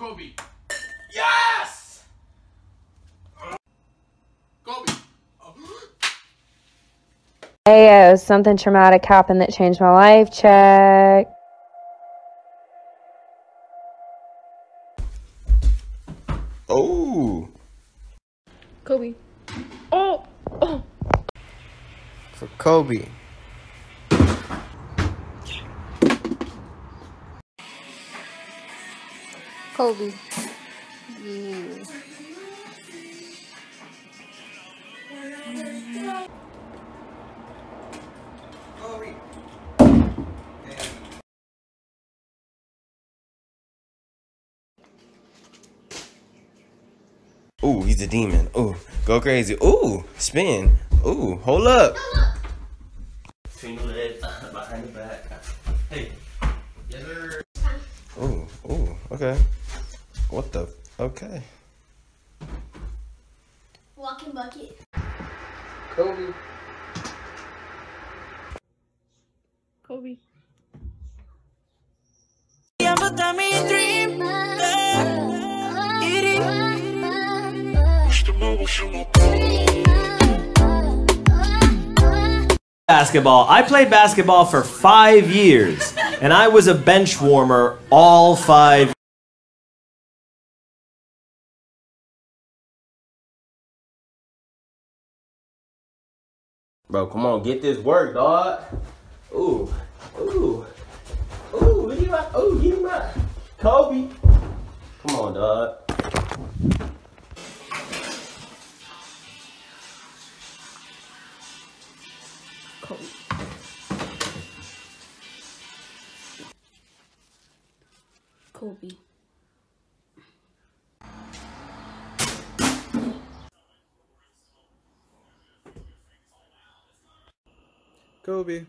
Kobe. Yes! Kobe. Ayo, uh, something traumatic happened that changed my life. Check. Oh, Kobe. Oh, oh. for Kobe. Kobe. Yeah. Ooh, he's a demon. Ooh, go crazy. Ooh, spin. Ooh, hold up. Between the legs, behind the back. Hey. Yes, sir. Ooh, ooh, okay. What the? Okay. Walking bucket. Kobe. Kobe. basketball. I played basketball for five years, and I was a bench warmer all five. Bro, come on, get this work, dog. Ooh, ooh, ooh, get him out. Ooh, get him out. Kobe. Come on, dog. Kobe. Kobe. Kobe.